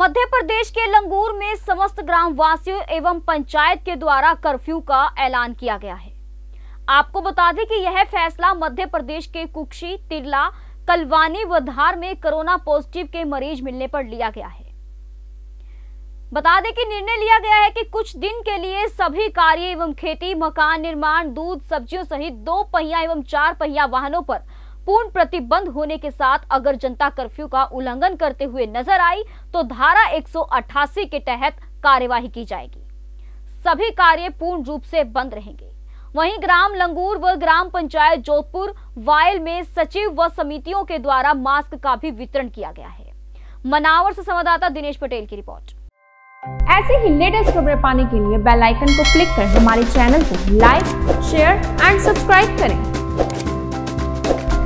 मध्य प्रदेश के लंगूर में समस्त ग्राम वासियों एवं पंचायत के द्वारा कर्फ्यू का ऐलान किया गया है। आपको बता दें कि यह फैसला मध्य प्रदेश के कुक्षी, तिरला, कलवानी व धार में कोरोना पॉजिटिव के मरीज़ मिलने पर लिया गया है। बता दें कि निर्णय लिया गया है कि कुछ दिन के लिए सभी कार्य एवं खेती, मकान निर्माण, दूध, सब्जियों सहित दो पहिया एवं चार पहिया वाहनों पर पूर्ण प्रतिबंध होने के साथ अगर जनता कर्फ्यू का उल्लंघन करते हुए नज़र आई तो धारा 188 के तहत कार्यवाही की जाएगी। सभी कार्य पूर्ण रूप से बंद रहेंगे। वहीं ग्राम लंगूर व ग्राम पंचायत जोधपुर, वायल में सचिव व समितियों के द्वारा मास्क का भी वितरण किया गया है। मनावर से संवाददाता दिनेश पटेल की रिपोर्ट। ऐसे ही लेटेस्ट खबरें पाने के लिए बेल आइकन को क्लिक कर हमारे चैनल को लाइक, शेयर एंड सब्सक्राइब करें।